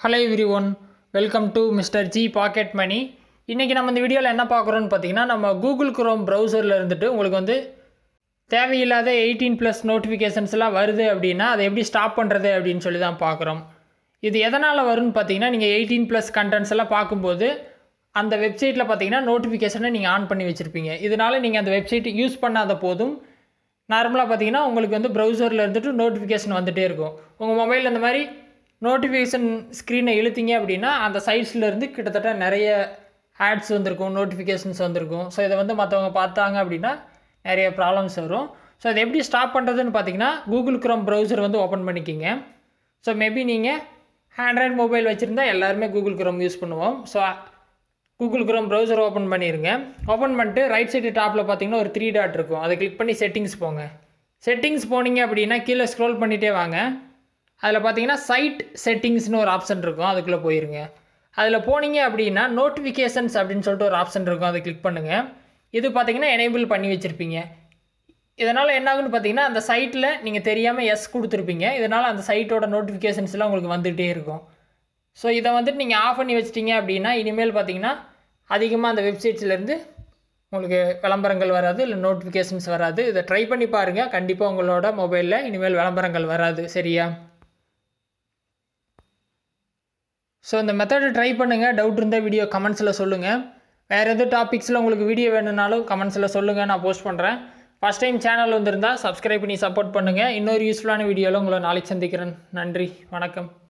Hello everyone welcome to mister G pocket money இன்றைக்கி நம்ம இந்த வீடியோவில் என்ன பார்க்குறோன்னு பார்த்தீங்கன்னா நம்ம கூகுள் குரோம் ப்ரௌசரில் இருந்துட்டு உங்களுக்கு வந்து தேவையில்லாத எயிட்டீன் ப்ளஸ் நோட்டிஃபிகேஷன்ஸ்லாம் வருது அப்படின்னா அதை எப்படி ஸ்டாப் பண்ணுறது அப்படின்னு சொல்லி தான் பார்க்குறோம். இது எதனால் வரும்னு பார்த்தீங்கன்னா நீங்கள் எயிட்டீன் ப்ளஸ் கண்டென்ட்ஸ் எல்லாம் பார்க்கும்போது அந்த வெப்சைட்டில் பார்த்தீங்கன்னா நோட்டிஃபிகேஷனை நீங்கள் ஆன் பண்ணி வச்சுருப்பீங்க. இதனால் நீங்கள் அந்த வெப்சைட் யூஸ் பண்ணாத போதும் நார்மலாக பார்த்தீங்கன்னா உங்களுக்கு வந்து ப்ரௌசரில் இருந்துட்டு நோட்டிஃபிகேஷன் வந்துகிட்டே இருக்கும். உங்கள் மொபைலில் இந்த மாதிரி நோட்டிஃபிகேஷன் ஸ்க்ரீனை இழுத்திங்க அப்படின்னா அந்த சைட்ஸ்லேருந்து கிட்டத்தட்ட நிறைய ஆட்ஸ் வந்திருக்கும் நோட்டிஃபிகேஷன்ஸ் வந்திருக்கும். ஸோ இதை வந்து மற்றவங்க பார்த்தாங்க அப்படின்னா நிறைய ப்ராப்ளம்ஸ் வரும். ஸோ இதை எப்படி ஸ்டாப் பண்ணுறதுன்னு பார்த்தீங்கன்னா கூகுள் க்ரோம் ப்ரௌசர் வந்து ஓப்பன் பண்ணிக்கிங்க. ஸோ மேபி நீங்கள் ஆண்ட்ராய்ட் மொபைல் வச்சுருந்தா எல்லாருமே கூகுள் க்ரோம் யூஸ் பண்ணுவோம். So Google Chrome browser open பண்ணிடுங்க ஓப்பன் பண்ணிட்டு ரைட் சைடு டாப்பில் பார்த்தீங்கன்னா ஒரு த்ரீ டாட் இருக்கும். அதை கிளிக் பண்ணி செட்டிங்ஸ் போங்க. செட்டிங்ஸ் போனீங்க அப்படின்னா கீழே ஸ்க்ரோல் பண்ணிகிட்டே வாங்க. அதில் பார்த்தீங்கன்னா சைட் செட்டிங்ஸ்னு ஒரு ஆப்ஷன் இருக்கும். அதுக்குள்ளே போயிருங்க. அதில் போனீங்க அப்படின்னா நோட்டிஃபிகேஷன்ஸ் அப்படின்னு சொல்லிட்டு ஒரு ஆப்ஷன் இருக்கும். அதை கிளிக் பண்ணுங்கள் இது பார்த்தீங்கன்னா எனேபிள் பண்ணி வச்சுருப்பீங்க. இதனால் என்னாகும்னு பார்த்தீங்கன்னா அந்த சைட்டில் நீங்கள் தெரியாமல் எஸ் கொடுத்துருப்பீங்க. இதனால் அந்த சைட்டோட நோட்டிஃபிகேஷன்ஸ்லாம் உங்களுக்கு வந்துகிட்டே இருக்கும். ஸோ இதை வந்துட்டு நீங்கள் ஆஃப் பண்ணி வச்சிட்டிங்க அப்படின்னா இனிமேல் பார்த்தீங்கன்னா அதிகமாக அந்த வெப்சைட்ஸ்லேருந்து உங்களுக்கு விளம்பரங்கள் வராது இல்லை நோட்டிஃபிகேஷன்ஸ் வராது. இதை ட்ரை பண்ணி பாருங்கள் கண்டிப்பாக உங்களோட மொபைலில் இனிமேல் விளம்பரங்கள் வராது. சரியா? ஸோ இந்த மெத்தடை ட்ரை பண்ணுங்கள் டவுட் இருந்தால் வீடியோ கமெண்ட்ஸில் சொல்லுங்கள் வேறு எதுவும் டாபிக்ஸில் உங்களுக்கு வீடியோ வேணும்னாலும் கமெண்ட்ஸில் சொல்லுங்கள் நான் போஸ்ட் பண்ணுறேன் ஃபஸ்ட் டைம் சேனல் வந்திருந்தால் சப்ஸ்கிரைப் பண்ணி சப்போர்ட் பண்ணுங்கள் இன்னொரு யூஸ்ஃபுல்லான வீடியோவில் உங்களை நாளைக்கு சந்திக்கிறேன். நன்றி. வணக்கம்.